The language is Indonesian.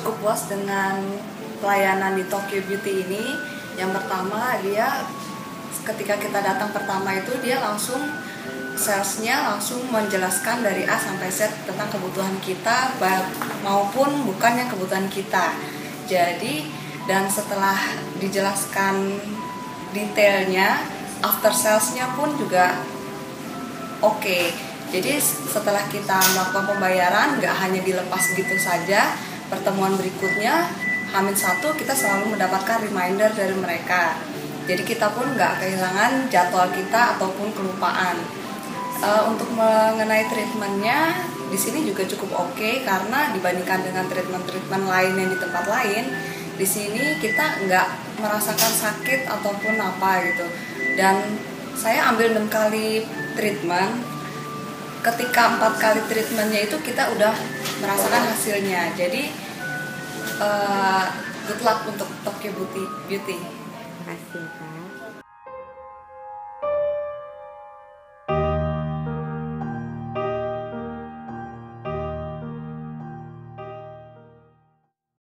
cukup puas dengan pelayanan di Tokyo Beauty ini. Yang pertama dia ketika kita datang pertama itu dia langsung salesnya langsung menjelaskan dari A sampai Z tentang kebutuhan kita maupun bukannya kebutuhan kita. Jadi dan setelah dijelaskan detailnya after salesnya pun juga oke okay. Jadi setelah kita melakukan pembayaran nggak hanya dilepas gitu saja pertemuan berikutnya Hamin satu kita selalu mendapatkan reminder dari mereka. Jadi kita pun nggak kehilangan jadwal kita ataupun kelupaan. Uh, untuk mengenai treatmentnya di sini juga cukup oke okay, karena dibandingkan dengan treatment-treatment lain yang di tempat lain di sini kita nggak merasakan sakit ataupun apa gitu. Dan saya ambil enam kali treatment ketika empat kali treatmentnya itu kita udah merasakan hasilnya. Jadi uh, good luck untuk Tokyo Beauty. Beauty terima kasih